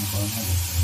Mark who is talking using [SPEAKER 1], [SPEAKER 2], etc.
[SPEAKER 1] no podemos decir.